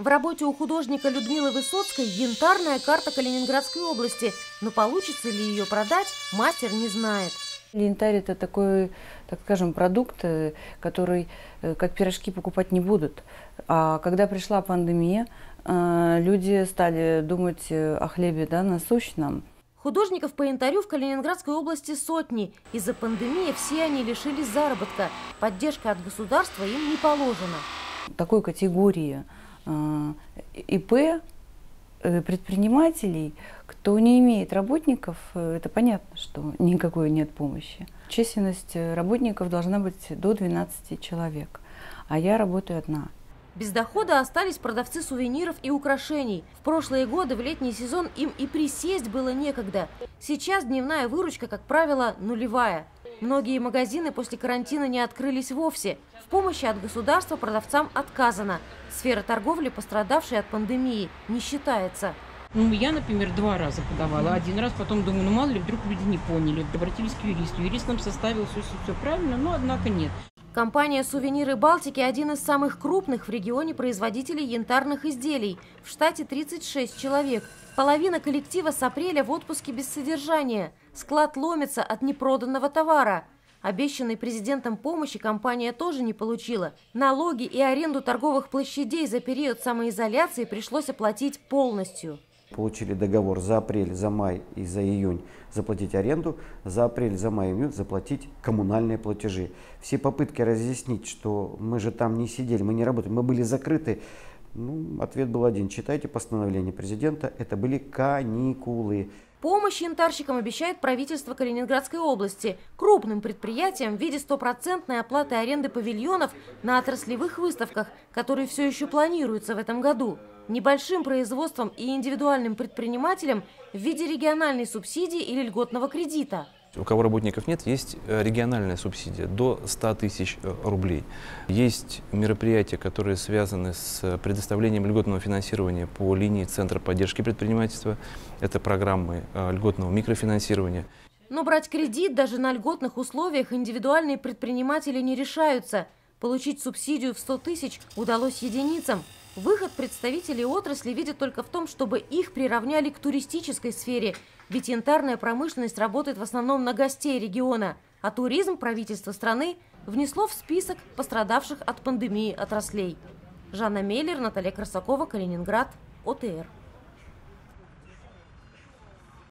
В работе у художника Людмилы Высоцкой янтарная карта Калининградской области, но получится ли ее продать, мастер не знает. Янтарь – это такой, так скажем, продукт, э, который, э, как пирожки, покупать не будут. А когда пришла пандемия, э, люди стали думать о хлебе да, насущном. Художников по янтарю в Калининградской области сотни. Из-за пандемии все они лишились заработка. Поддержка от государства им не положена. Такой категории ИП предпринимателей, кто не имеет работников, это понятно, что никакой нет помощи. Численность работников должна быть до 12 человек, а я работаю одна. Без дохода остались продавцы сувениров и украшений. В прошлые годы в летний сезон им и присесть было некогда. Сейчас дневная выручка, как правило, нулевая. Многие магазины после карантина не открылись вовсе. В помощи от государства продавцам отказано. Сфера торговли, пострадавшей от пандемии, не считается. Ну, я, например, два раза подавала. Один раз, потом думаю, ну мало ли, вдруг люди не поняли. Обратились к юристу. Юрист нам составил все, все, все правильно, но однако нет. Компания «Сувениры Балтики» – один из самых крупных в регионе производителей янтарных изделий. В штате 36 человек. Половина коллектива с апреля в отпуске без содержания. Склад ломится от непроданного товара. Обещанной президентом помощи компания тоже не получила. Налоги и аренду торговых площадей за период самоизоляции пришлось оплатить полностью. Получили договор за апрель, за май и за июнь заплатить аренду, за апрель, за май и июнь заплатить коммунальные платежи. Все попытки разъяснить, что мы же там не сидели, мы не работали, мы были закрыты, ну, ответ был один. Читайте постановление президента, это были каникулы. Помощь янтарщикам обещает правительство Калининградской области. Крупным предприятиям в виде стопроцентной оплаты аренды павильонов на отраслевых выставках, которые все еще планируются в этом году. Небольшим производством и индивидуальным предпринимателям в виде региональной субсидии или льготного кредита. У кого работников нет, есть э, региональная субсидия до 100 тысяч э, рублей. Есть мероприятия, которые связаны с предоставлением льготного финансирования по линии Центра поддержки предпринимательства. Это программы э, льготного микрофинансирования. Но брать кредит даже на льготных условиях индивидуальные предприниматели не решаются. Получить субсидию в 100 тысяч удалось единицам. Выход представителей отрасли видят только в том, чтобы их приравняли к туристической сфере, ведь янтарная промышленность работает в основном на гостей региона, а туризм правительство страны внесло в список пострадавших от пандемии отраслей. Жанна Мейлер, Наталья Красакова, Калининград, ОТР.